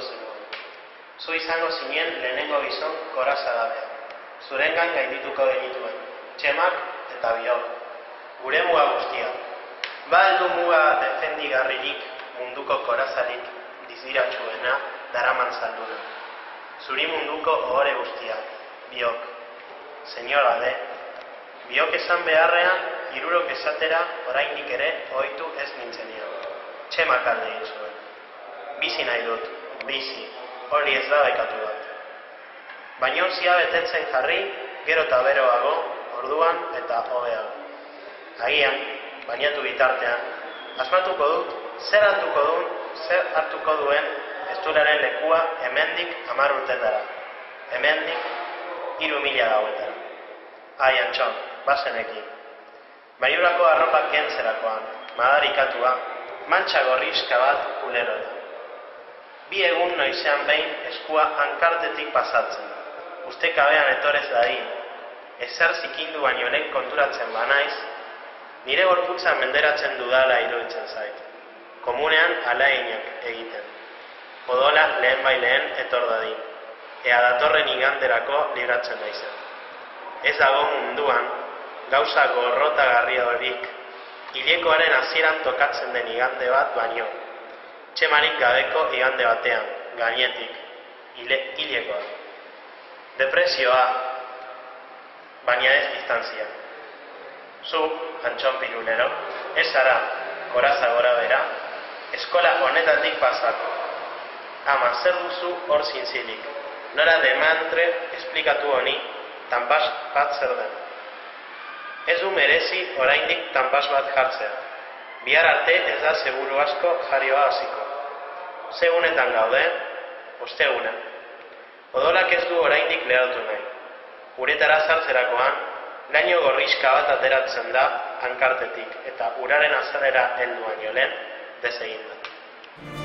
zenuen. Zu izango zinen lehenengo gizon koraza dabea. Zurengan gaindituko genituen, txemak eta biok. Gure muga guztia. Ba heldu muga defendigarririk munduko korazarik diziratxuena daraman zalduna. Zuri munduko ohore guztia, biok. Señora de, biok esan beharrean, irurok esatera oraindik ere ohitu ez nintzenio. Txemak alde egin zuen. Bizi nahi dut, bizi, hori ez da daikatu bat. Baina zia betetzen jarri, gero eta beroago, orduan eta hobeago. Agian, bainatu bitartean, asmatuko dut, zer hartuko duen, zer hartuko duen esturaren lekua hemendik hamar urte dara. Hemendik, hiru mila gauetara. Ai, antxon, bazenekin. Baiurako arropak kentzerakoan, madarikatua, mantxa gorrizka bat kulerora. Bi egun noizean behin eskua hankartetik pasatzen. Uste kabean etorez dadi, ezer zikindu baino lehen konturatzen banaiz, nire gorputza menderatzen dudala iruditzen zait. Komunean alainak egiten. Odola lehen bai lehen etor dadin. Ea datorren iganderako libratzen naizen. Ez dago munduan, gauza gorrotagarria horik, hilekoaren hasieran tokatzen den igande bat baino. Txemarik gabeko igande batean, gainetik, hile, hilekoa. Depresioa, baina ez distantzia. Zu, antxon pirulero, ez zara, koraza gora bera, eskola honetatik pasako. Ama, zer duzu hor zintzilik. Nora demantre esplikatu honi, tanpas bat zer den. Ez du merezi oraindik tanpas bat jartzea. Bihar arte ez da seguru asko jarioa hasiko. Segunetan gaude, osteguna. Odolak ez du oraindik lehatu nahi. Uretara zartzerakoan, laino gorrizka bat ateratzen da hankartetik eta uraren azalera heldu baino lehen desegin da.